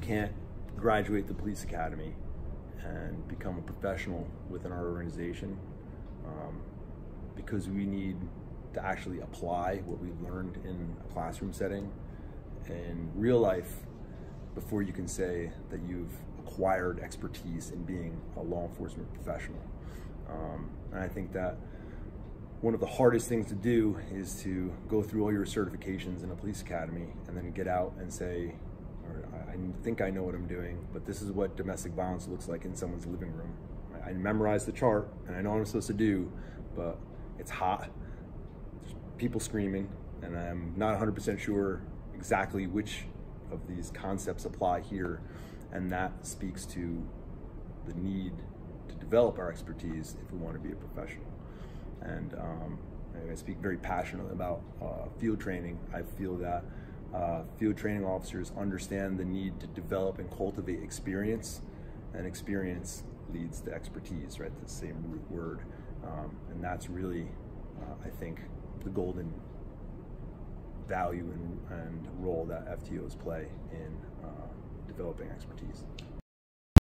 can't graduate the police academy and become a professional within our organization um, because we need to actually apply what we learned in a classroom setting in real life before you can say that you've acquired expertise in being a law enforcement professional. Um, and I think that one of the hardest things to do is to go through all your certifications in a police academy and then get out and say, I think I know what I'm doing, but this is what domestic violence looks like in someone's living room. I memorized the chart and I know what I'm supposed to do, but it's hot, There's people screaming, and I'm not 100% sure exactly which of these concepts apply here, and that speaks to the need to develop our expertise if we want to be a professional. And um, I speak very passionately about uh, field training. I feel that uh, field training officers understand the need to develop and cultivate experience, and experience leads to expertise, right? The same root word. Um, and that's really, uh, I think, the golden value and, and role that FTOs play in uh, developing expertise.